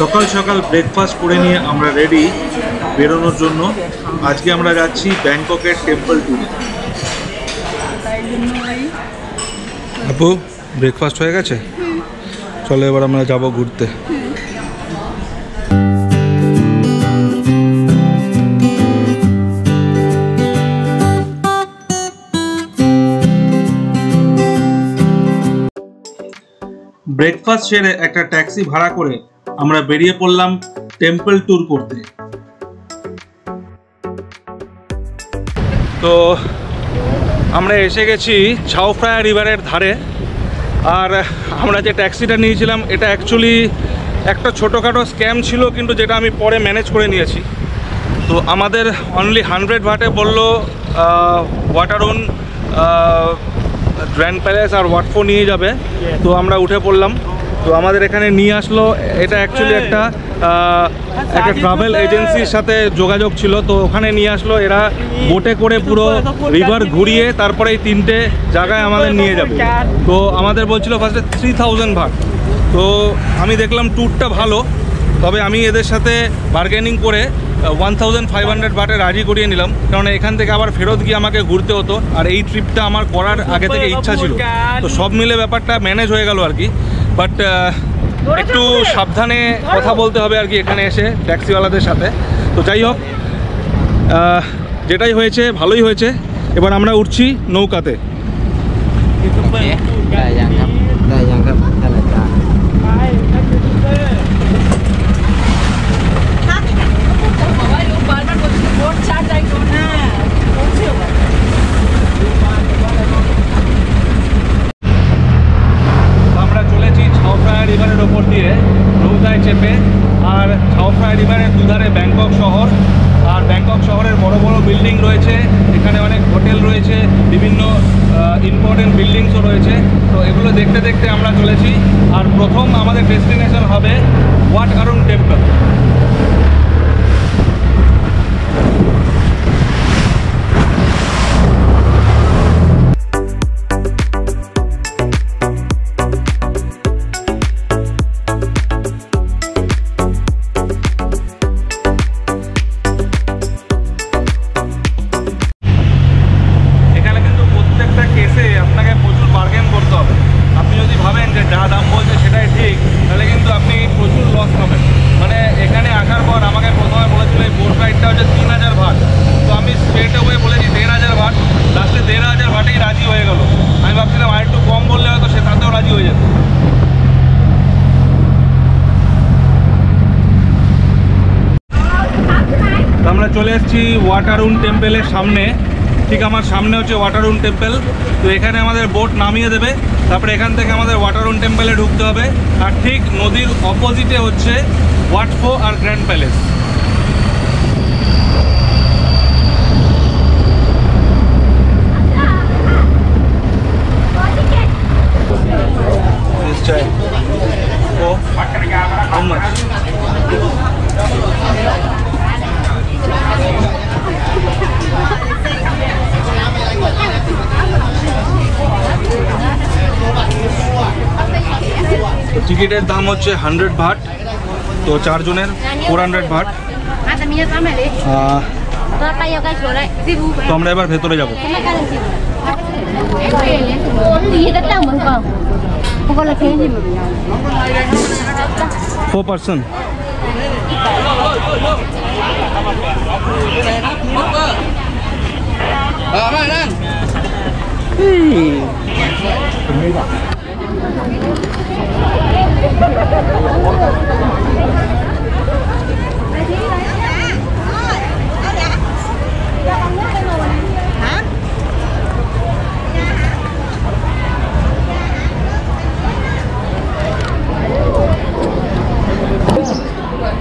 সকাল সকাল ব্রেকফাস্ট করে নিয়ে আমরা রেডি বেরোনোর জন্য। আজকে আমরা যাচ্ছি ব্যাংককের টেম্পল ট্যুরে আপু ব্রেকফাস্ট হয়ে গেছে? চলো এবার আমরা যাব ঘুরতে। ব্রেকফাস্ট সেরে একটা ট্যাক্সি ভাড়া করে আমরা বেরিয়ে পড়লাম টেম্পল ট্যুর করতে। তো আমরা এসে গেছি ছাউফ্রায়া রিভারের ধারে। আর আমরা যে ট্যাক্সিটা নিয়েছিলাম, এটা অ্যাকচুয়ালি একটা ছোটোখাটো স্ক্যাম ছিল, কিন্তু যেটা আমি পরে ম্যানেজ করে নিয়েছি। তো আমাদের অনলি হান্ড্রেড ভাটে বলল ওয়াটারুন গ্র্যান্ড প্যালেস আর ওয়াটফো নিয়ে যাবে। তো আমরা উঠে পড়লাম। তো আমাদের এখানে নিয়ে আসলো এটা অ্যাকচুয়ালি একটা একটা ট্রাভেল এজেন্সির সাথে যোগাযোগ ছিল তো ওখানে নিয়ে আসলো এরা বোটে করে পুরো রিভার ঘুরিয়ে তারপরে এই তিনটে জায়গায় আমাদের নিয়ে যাবে। তো আমাদের বলছিল ফার্স্টে থ্রি থাউজেন্ড ভাগ। তো আমি দেখলাম ট্যুরটা ভালো তবে আমি এদের সাথে বার্গেনিং করে ওয়ান থাউজেন্ড ফাইভ হান্ড্রেড বাটে রাজি করিয়ে নিলাম কারণ এখান থেকে আবার ফেরত গিয়ে আমাকে ঘুরতে হতো আর এই ট্রিপটা আমার করার আগে থেকে ইচ্ছা ছিল। তো সব মিলে ব্যাপারটা ম্যানেজ হয়ে গেল আর কি। বাট একটু সাবধানে কথা বলতে হবে আর কি এখানে এসে ট্যাক্সিওয়ালাদের সাথে। তো যাই হোক যেটাই হয়েছে ভালোই হয়েছে। এবার আমরা উঠছি নৌকাতে। চলে এসেছি ওয়াটারুন টেম্পেলের সামনে। ঠিক আমার সামনে হচ্ছে ওয়াটারুন টেম্পেল তো এখানে আমাদের বোট নামিয়ে দেবে। তারপরে এখান থেকে আমাদের ওয়াটারুন টেম্পেলে ঢুকতে হবে। আর ঠিক নদীর অপোজিটে হচ্ছে ওয়াটফো আর গ্র্যান্ড প্যালেস দাম হচ্ছে হান্ড্রেড ভাট তো চারজনের four hundred Bhatt Ah, también es mame, ¿eh? আহ, Toda calle acá y sola. Sí, bu. তো আমরা এবার ভেতরে যাব Cái này cái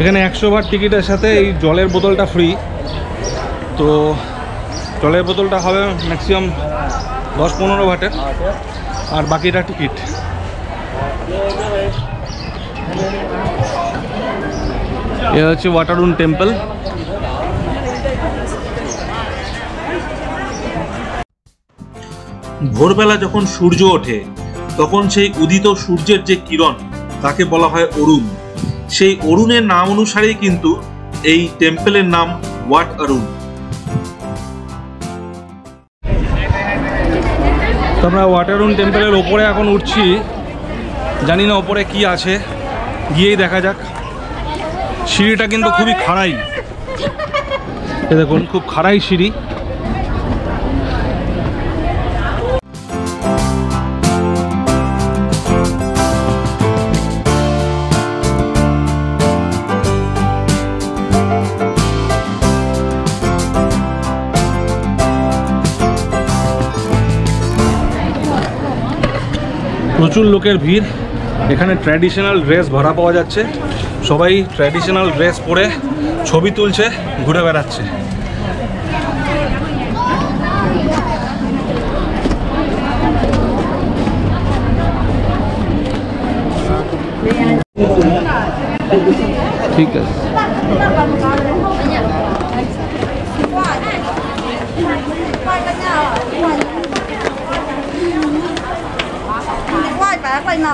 এখানে একশো বার টিকিটের সাথে এই জলের বোতলটা ফ্রি তো জলের বোতলটা হবে ম্যাক্সিমাম দশ পনেরো ভাটের আর বাকিটা টিকিট এ হচ্ছে ওয়াটারুন টেম্পল ভোরবেলা যখন সূর্য ওঠে তখন সেই উদিত সূর্যের যে কিরণ তাকে বলা হয় অরুণ। সেই অরুণের নাম অনুসারেই কিন্তু এই টেম্পলের নাম ওয়াট অরুণ। তো আমরা ওয়াটারুন টেম্পলের ওপরে এখন উঠছি। জানি না ওপরে কি আছে। গিয়েই দেখা যাক। সিঁড়িটা কিন্তু খুবই খাড়াই। এ দেখুন খুব খাড়াই সিঁড়ি। প্রচুর লোকের ভিড়। এখানে ট্র্যাডিশনাল ড্রেস ভাড়া পাওয়া যাচ্ছে। সবাই ট্র্যাডিশনাল ড্রেস পরে ছবি তুলছে, ঘুরে বেড়াচ্ছে। ঠিক আছে।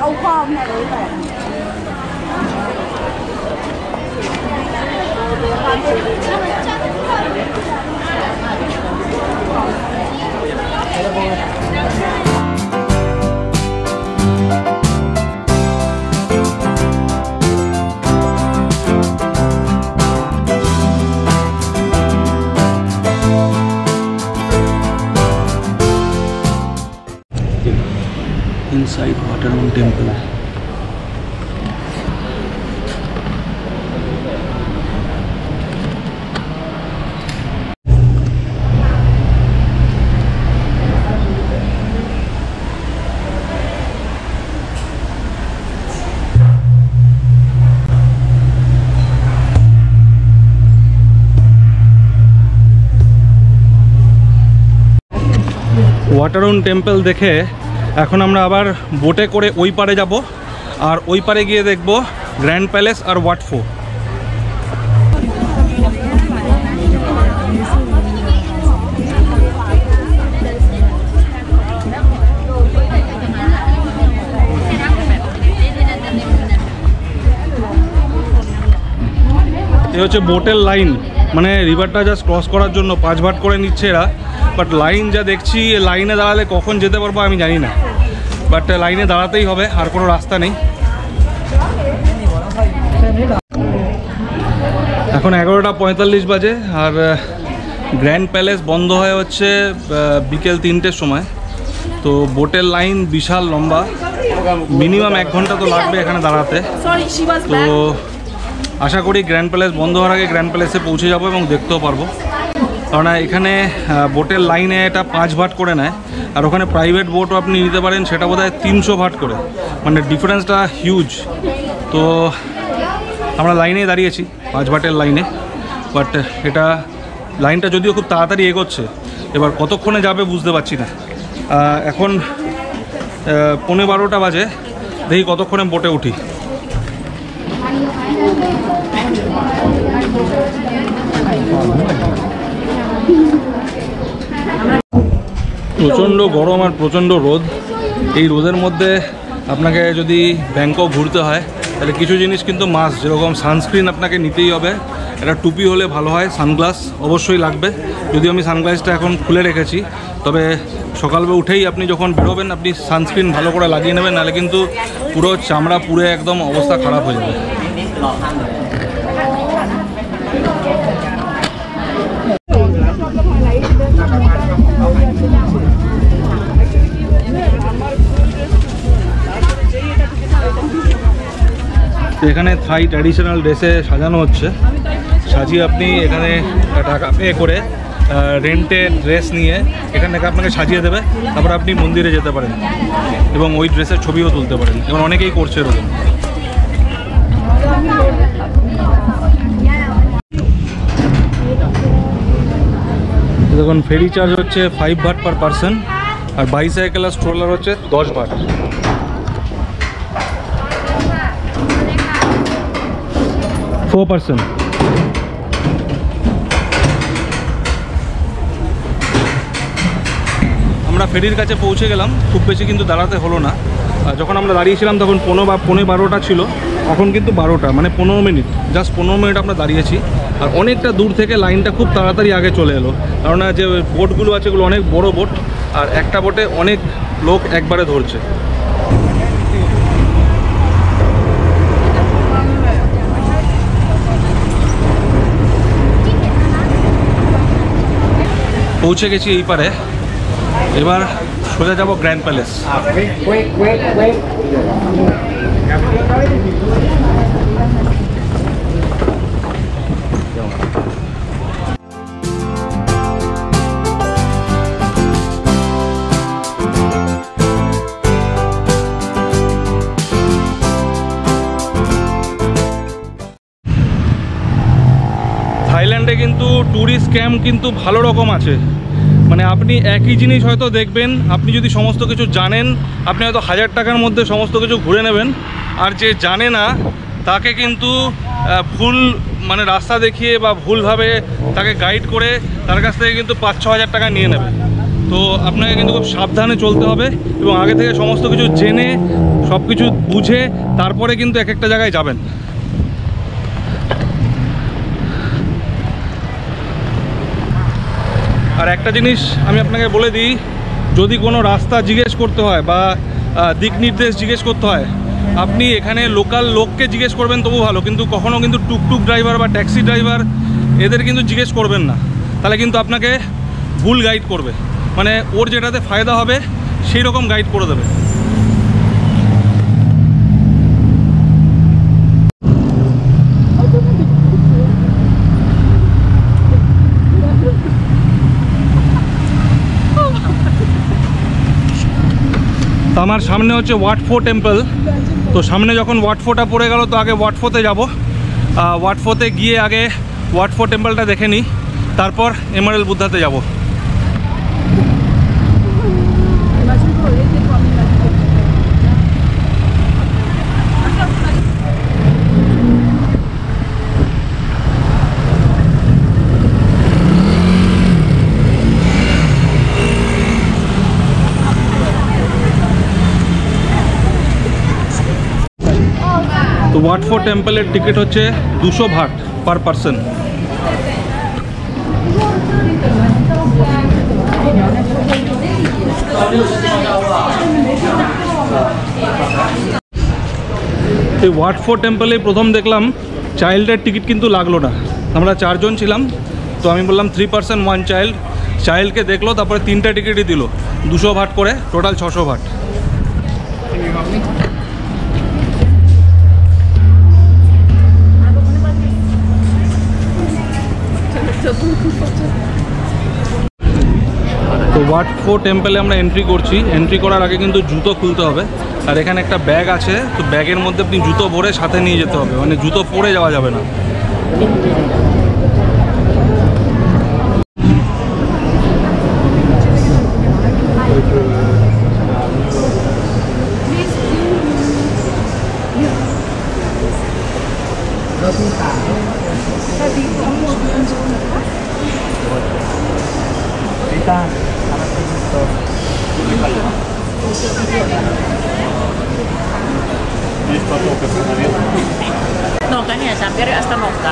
đậu không này quý vị Thank you. Afternoon temple है वाटरउन टेंपल देखे এখন আমরা আবার বোটে করে ওই পারে যাব, আর ওই পারে গিয়ে দেখব গ্র্যান্ড প্যালেস আর ওয়াটফো এ হচ্ছে বোটের লাইন মানে রিভারটা জাস্ট ক্রস করার জন্য পাঁচ ভাট করে নিচ্ছে এরা। বাট লাইন যা দেখছি লাইনে দাঁড়ালে কখন যেতে পারব আমি জানি না। বাট লাইনে দাঁড়াতেই হবে আর কোনো রাস্তা নেই। এখন এগারোটা পঁয়তাল্লিশ বাজে আর গ্র্যান্ড প্যালেস বন্ধ হয় হচ্ছে বিকেল তিনটের সময়। তো বোটের লাইন বিশাল লম্বা মিনিমাম এক ঘণ্টা তো লাগবে এখানে দাঁড়াতে। তো আশা করি গ্র্যান্ড প্যালেস বন্ধ হওয়ার আগে গ্র্যান্ড প্যালেসে পৌঁছে যাব এবং দেখতেও পারব। কারণ এখানে বোটের লাইনে এটা পাঁচ ভাট করে নেয় আর ওখানে প্রাইভেট বোটও আপনি নিতে পারেন সেটা বোধ হয় তিনশো ভাট করে। মানে ডিফারেন্সটা হিউজ তো আমরা লাইনে দাঁড়িয়েছি পাঁচ ভাটের লাইনে। বাট এটা লাইনটা যদিও খুব তাড়াতাড়ি এগোচ্ছে এবার কতক্ষণে যাবে বুঝতে পারছি না। এখন আহ, পৌনে বারোটা বাজে দেখি কতক্ষণে বোটে উঠি। প্রচণ্ড গরম আর প্রচণ্ড রোদ। এই রোদের মধ্যে আপনাকে যদি ব্যাংকক ঘুরতে হয়, তাহলে কিছু জিনিস কিন্তু মাস্ট যেরকম সানস্ক্রিন আপনাকে নিতেই হবে। একটা টুপি হলে ভালো হয় সানগ্লাস অবশ্যই লাগবে। যদিও আমি সানগ্লাসটা এখন খুলে রেখেছি, তবে সকালবেলা উঠেই আপনি যখন বেরোবেন, আপনি সানস্ক্রিন ভালো করে লাগিয়ে নেবেন, নাহলে কিন্তু পুরো চামড়া পুরে একদম অবস্থা খারাপ হয়ে যাবে। এখানে থাই ট্র্যাডিশনাল ড্রেসে সাজানো হচ্ছে। সাজিয়ে আপনি এখানে টাকা পে করে রেন্টে ড্রেস নিয়ে এখান থেকে আপনাকে সাজিয়ে দেবে। তারপর আপনি মন্দিরে যেতে পারেন এবং ওই ড্রেসের ছবিও তুলতে পারেন। এবং অনেকেই করছে এরকম। দেখুন ফেরি চার্জ হচ্ছে ফাইভ ভাট পার পার্সন আর বাইসাইকেল আর স্ট্রোলার হচ্ছে দশ ভাট ফোর পার্সেন্ট আমরা ফেরির কাছে পৌঁছে গেলাম, খুব বেশি কিন্তু দাঁড়াতে হলো না। যখন আমরা দাঁড়িয়েছিলাম তখন পনেরো বা পনেরো বারোটা ছিল, এখন কিন্তু বারোটা মানে পনেরো মিনিট জাস্ট পনেরো মিনিট আমরা দাঁড়িয়েছি। আর অনেকটা দূর থেকে লাইনটা খুব তাড়াতাড়ি আগে চলে এলো কারণ যে বোটগুলো আছে এগুলো অনেক বড় বোট আর একটা বোটে অনেক লোক একবারে ধরছে। পৌঁছে গেছি এই পারে। এবার সোজা যাব গ্র্যান্ড প্যালেস। থাইল্যান্ডে কিন্তু ট্যুরিস্ট ক্যাম্প কিন্তু ভালো রকম আছে। মানে আপনি একই জিনিস হয়তো দেখবেন, আপনি যদি সমস্ত কিছু জানেন, আপনি হয়তো হাজার টাকার মধ্যে সমস্ত কিছু ঘুরে নেবেন। আর যে জানে না, তাকে কিন্তু ভুল মানে রাস্তা দেখিয়ে বা ভুলভাবে তাকে গাইড করে তার কাছ থেকে কিন্তু পাঁচ ছ হাজার টাকা নিয়ে নেবে। তো আপনাকে কিন্তু খুব সাবধানে চলতে হবে এবং আগে থেকে সমস্ত কিছু জেনে সব কিছু বুঝে, তারপরে কিন্তু এক একটা জায়গায় যাবেন। আর একটা জিনিস আমি আপনাকে বলে দিই, যদি কোনো রাস্তা জিজ্ঞেস করতে হয় বা দিক নির্দেশ জিজ্ঞেস করতে হয়, আপনি এখানে লোকাল লোককে জিজ্ঞেস করবেন তবু ভালো, কিন্তু কখনও কিন্তু টুকটুক ড্রাইভার বা ট্যাক্সি ড্রাইভার এদের কিন্তু জিজ্ঞেস করবেন না। তাহলে কিন্তু আপনাকে ভুল গাইড করবে। মানে ওর যেটাতে ফায়দা হবে, সেই রকম গাইড করে দেবে। আমার সামনে হচ্ছে ওয়াটফো টেম্পল। তো সামনে যখন ওয়াটফোটা পড়ে গেল, তো আগে ওয়াটফোতে যাব। ওয়াটফোতে গিয়ে আগে ওয়াটফো টেম্পলটা দেখে নিই। তারপর এমারেল বুদ্ধাতে যাব। ওয়াটফো টেম্পলের টিকিট হচ্ছে দুশো ভাট পার পারসন। এই ওয়াটফো টেম্পলে প্রথম দেখলাম চাইল্ডের টিকিট কিন্তু লাগল না। আমরা চারজন ছিলাম, তো আমি বললাম থ্রি পার্সেন্ট ওয়ান চাইল্ড চাইল্ডকে দেখল, তারপরে তিনটা টিকিটই দিল, দুশো ভাট করে টোটাল ছশো ভাট। ওয়াট ফো টেম্পলে আমরা এন্ট্রি করছি। এন্ট্রি করার আগে কিন্তু জুতো খুলতে হবে। আর এখানে একটা ব্যাগ আছে। তো ব্যাগের মধ্যে আপনি জুতো ভরে সাথে নিয়ে যেতে হবে। মানে জুতো পরে যাওয়া যাবে না। Есть поток остановился? Ну, конечно, первая остановка.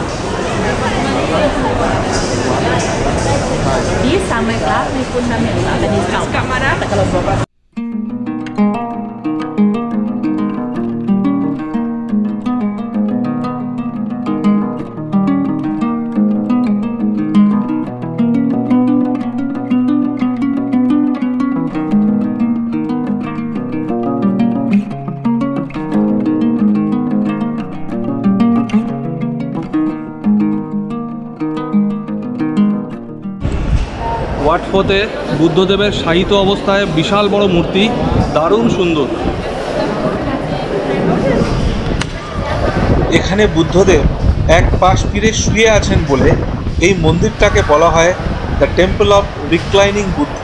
И самый главный фундамент, это не скалка. ওয়াটফোতে বুদ্ধদেবের সাহিত্য অবস্থায় বিশাল বড় মূর্তি, দারুণ সুন্দর। এখানে বুদ্ধদেব এক পাশ ফিরে শুয়ে আছেন বলে এই মন্দিরটাকে বলা হয় the temple of reclining Buddha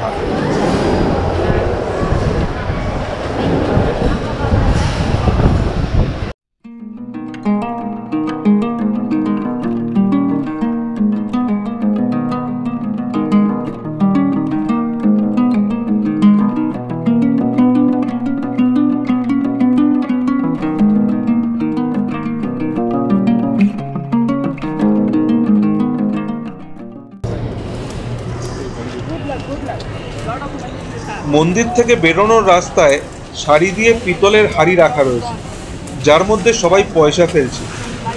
মন্দির থেকে বেরোনোর রাস্তায় সারি দিয়ে পিতলের হাড়ি রাখা রয়েছে যার মধ্যে সবাই পয়সা ফেলছে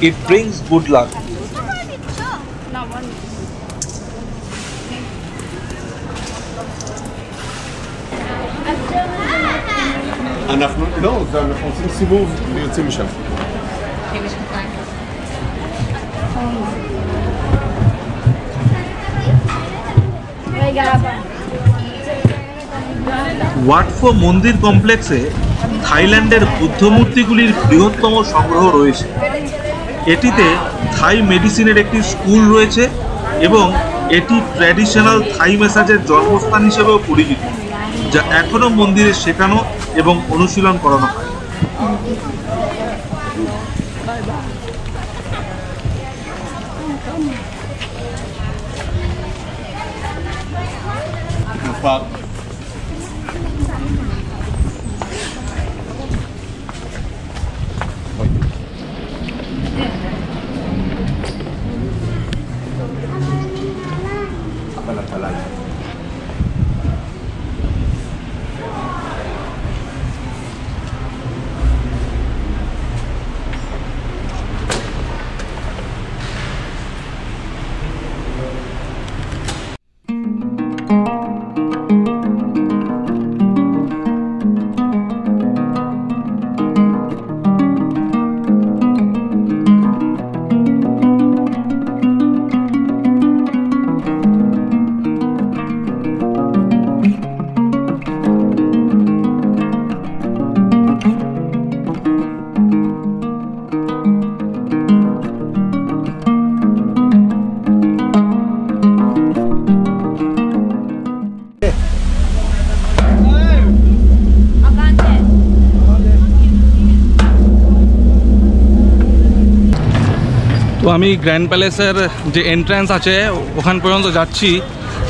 it brings good luck אנחנו, לא, זה- אנחנו עושים סיבוב ויוצאים משם. Wat Pho মন্দির কমপ্লেক্সে থাইল্যান্ডের বুদ্ধ মূর্তিগুলির বৃহত্তম সংগ্রহ রয়েছে। এটিতে থাই মেডিসিনের একটি স্কুল রয়েছে এবং এটি ট্র্যাডিশনাল থাই ম্যাসাজের জন্মস্থান হিসেবেও পরিচিত, যা এখনও মন্দিরে শেখানো এবং অনুশীলন করানো হয়। life. আমি গ্র্যান্ড প্যালেসের যে এন্ট্রান্স আছে, ওখান পর্যন্ত যাচ্ছি।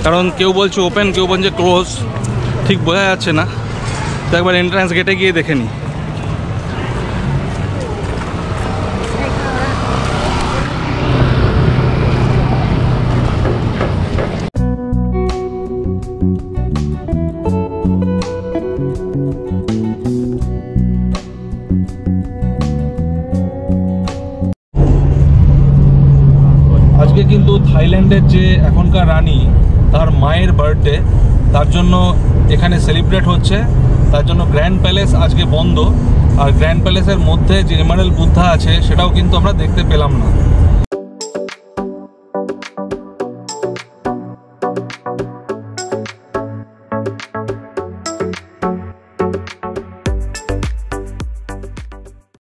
কারণ কেউ বলছে ওপেন কেউ বলছে ক্লোজ ঠিক বোঝা যাচ্ছে না। তো একবার এন্ট্রান্স গেটে গিয়ে দেখে নিই কিন্তু থাইল্যান্ডের যে এখনকার রানী, তার মায়ের বার্থডে তার জন্য এখানে সেলিব্রেট হচ্ছে। তার জন্য গ্র্যান্ড প্যালেস আজকে বন্ধ। আর গ্র্যান্ড প্যালেসের মধ্যে যে এমারেল বুদ্ধা আছে, সেটাও কিন্তু আমরা দেখতে পেলাম না।